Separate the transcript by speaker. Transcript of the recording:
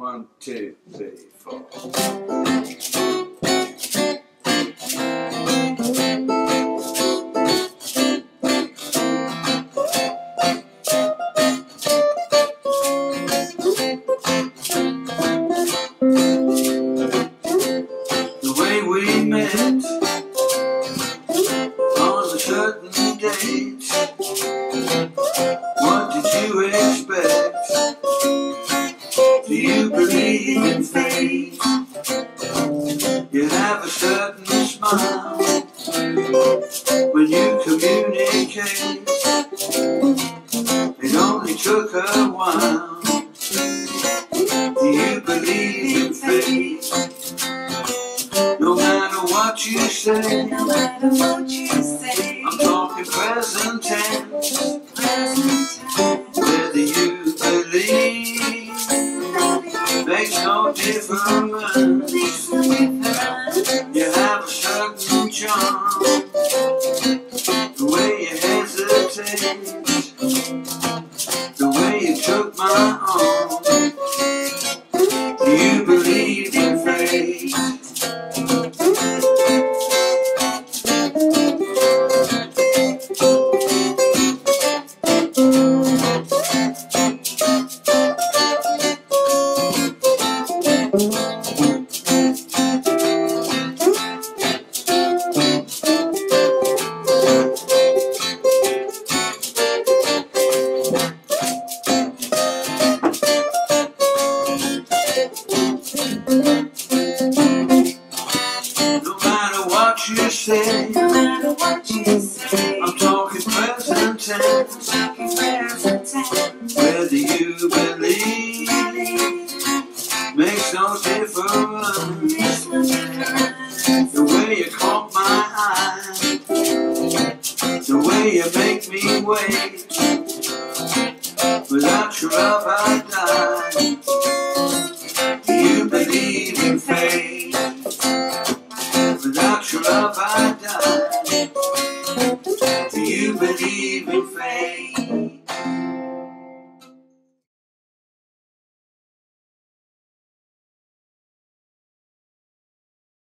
Speaker 1: One, two, three, four. The way we met on a certain date. Do you believe in fate? You have a certain smile when you communicate. It only took a while. Do you believe in fate? No matter what you say, No
Speaker 2: matter what you
Speaker 1: the way you took my arm. You believe in fate? No matter what you say, no
Speaker 2: matter what you say,
Speaker 1: I'm talking present tense.
Speaker 2: Talking present tense.
Speaker 1: Whether you believe, believe makes no difference. Makes
Speaker 2: no difference.
Speaker 1: The way you caught my eye, the way you make me wait. Without your love, I die. much love I die. Do you believe in fate?